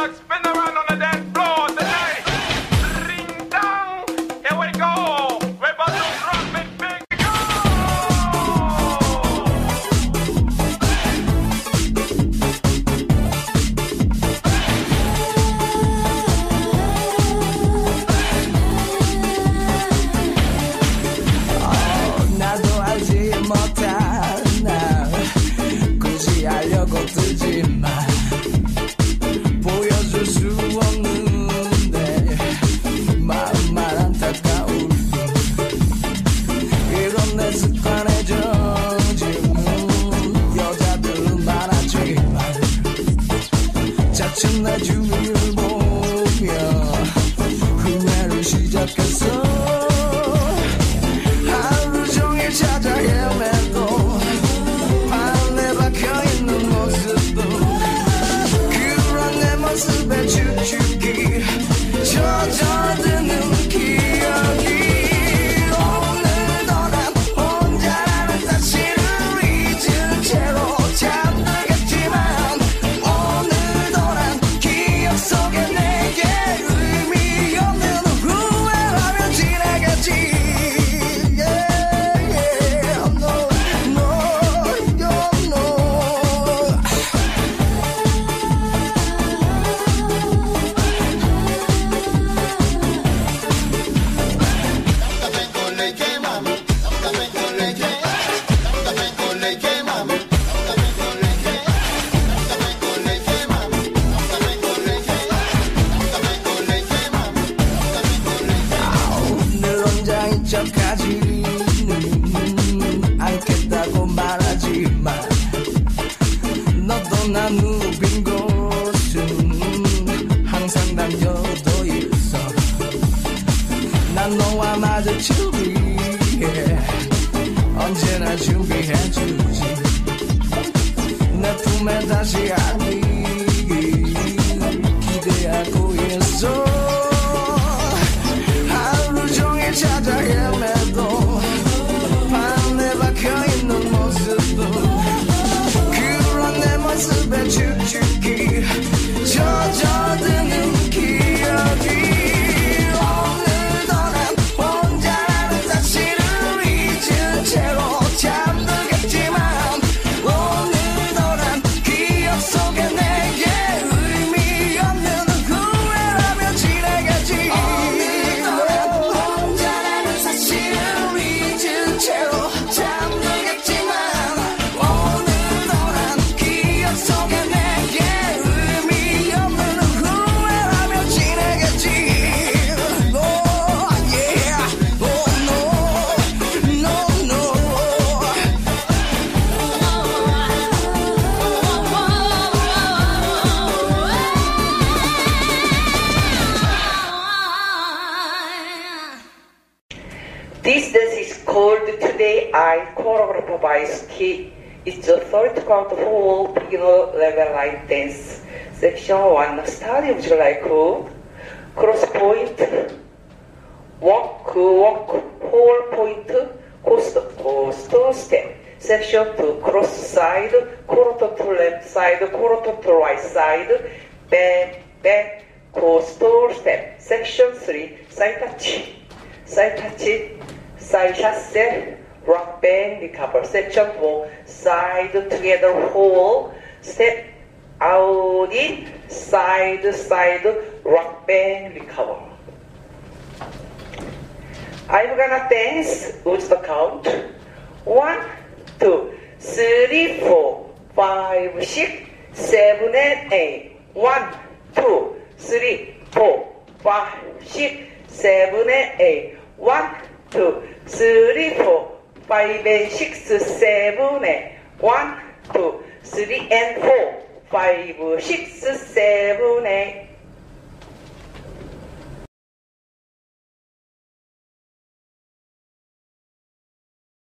Spin around on the dance floor today. Ring dong, here we go. Just canção. 척하지 음, 알겠다고 말하지 마 너도 나 누빈 곳은 항상 난 여도 있어. 난 너와 마주치기 위해 언제나 준비해주지. 내 품에 다시 안겨 choo-choo. key It's the third count whole beginner level line dance. Section 1, study would you like cross point, walk, walk, whole point, coast, coast step. Section 2, cross side, quarter to left side, quarter to right side, back, back, coaster step. Section 3, side touch, side touch, side chasse, rock band recover. Section 4, side together whole, step out in, side, side, rock band recover. I'm gonna dance with the count. One, two, three, four, five, six, seven, and eight. One, two, three, four, five, six, seven, and eight. One, two, six, seven, and one, two, three and four, five, six, seven, and